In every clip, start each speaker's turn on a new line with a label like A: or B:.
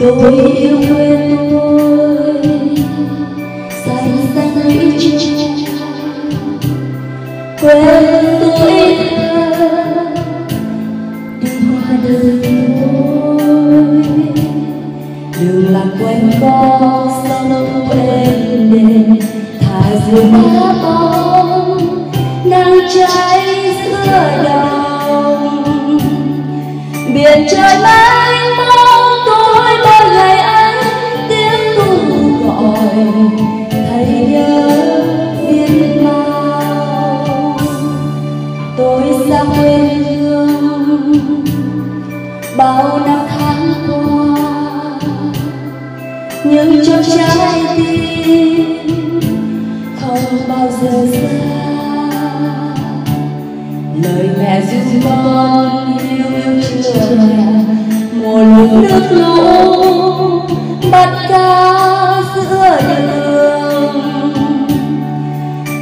A: tôi yêu quê tôi xanh xanh như tre quê tôi đường hoa đời tôi. Đường lạc quanh co sông êm đềm thả diều má bóng, nắng cháy giữa đồng biển trời bay thấy nhớ biết bao tôi xa quê hương bao năm tháng qua. Nhưng trong trái tim không bao giờ xa. Lời mẹ ru con yêu yêu chưa mùa lũ nước lũ bắt ca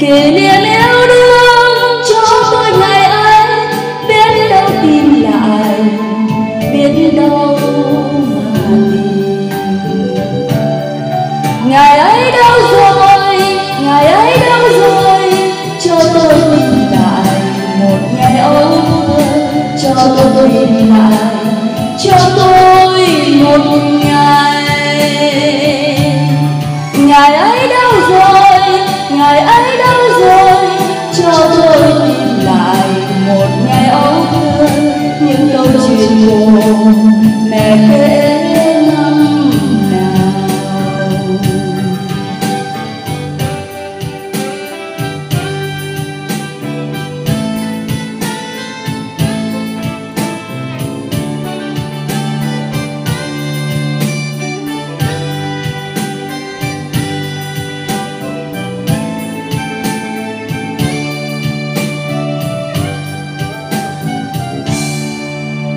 A: kỷ niệm yêu đương cho tôi ngày ấy, biết đâu tìm lại, biết đâu mà tìm ngày ấy đâu rồi, ngày ấy đâu rồi, cho tôi tìm lại. Một ngày âu cho tôi tìm lại. Cho tôi một ngày. Ngày ấy đâu rồi, ngày ấy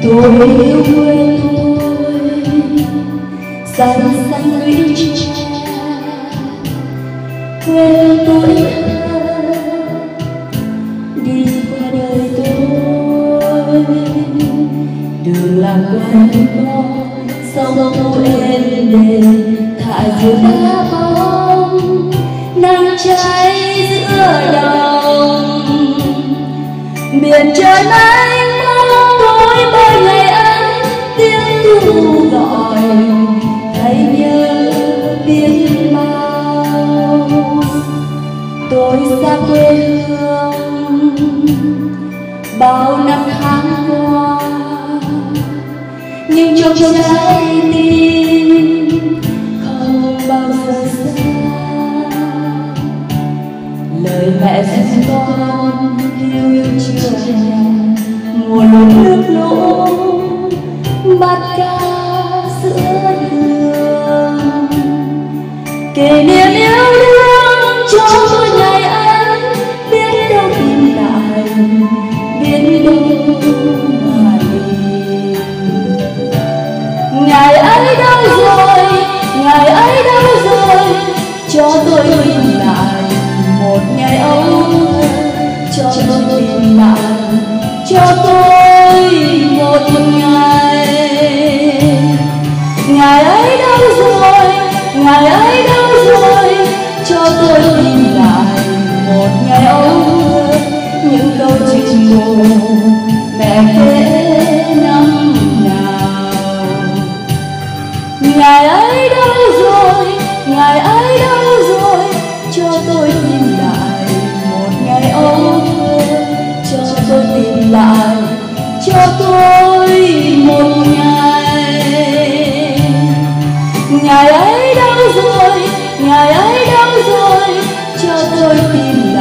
A: tôi yêu quê tôi. Xanh xanh lũy tre quê tôi đi qua đời tôi. Đường lạc quanh co sông êm đềm thả diều đá bóng. Nắng cháy giữa đồng. Biển trời mây gọi thấy nhớ biết bao. Tôi xa quê hương bao năm tháng qua. Nhưng trong trái tim không bao giờ xa. Lời mẹ dặn con yêu yêu chưa hè mùa lũ nước lũ bắt cá kỷ niệm yêu đương cho ngày ấy biết đâu tìm lại biết đâu mà tìm ngày ấy đâu rồi, ngày ấy đâu rồi, cho tôi tìm lại một ngày âu, cho tôi tìm lại, cho tôi một ngày tôi tìm lại một ngày ấu những câu chuyện mù mẹ kể năm nào. Ngày ấy đâu rồi, ngày ấy đâu rồi, cho tôi tìm lại một ngày ấu cho tôi tìm lại rồi cho tôi tìm